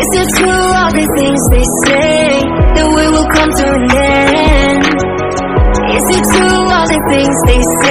Is it true all the things they say That we will come to an end. Is it true all the things they say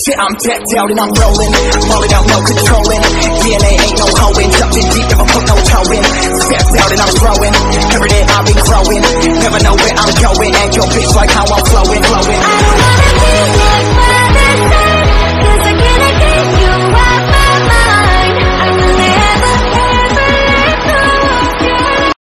Shit, I'm decked out and I'm rolling. Falling out, no controlling. DNA ain't no hoeing. Jumping deep, never put no toe in. Stepped out and I'm growing. Every day I've been growing. Never know where I'm going. And your bitch like how I'm flowing, flowing.